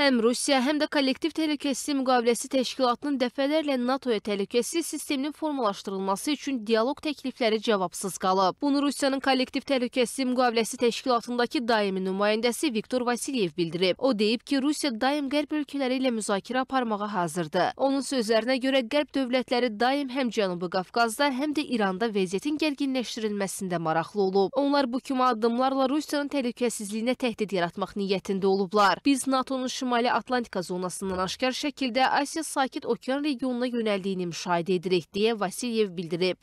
Həm Rusiya, həm də kollektiv təhlükəsizlik müqaviləsi təşkilatının dəfələrlə NATO-ya təhlükəsizlik sisteminin formalaşdırılması üçün dialoq təklifləri cavabsız qalıb. Bunu Rusiyanın kollektiv təhlükəsizlik müqaviləsi təşkilatındakı daimi nümayəndəsi Viktor Vasilyev bildirib. O deyib ki, Rusiya daim qərb ölkələri ilə müzakirə aparmağa hazırdır. Onun sözlərinə görə qərb dövlətləri daim həm Cənubi Qafqazda, həm də İranda vəziyyətin gərginləşdirilməsində maraqlı olub. Onlar bu kimi addımlarla Rusiyanın təhlükəsizliyinə təhdid yaratmaq niyyətində olublar. Biz NATO-nun Şimali Atlantika zonasından aşkar şəkildə Asiya Sakit Okean regionuna yönəldiyini müşahidə edirik, deyə Vasilyev bildirib.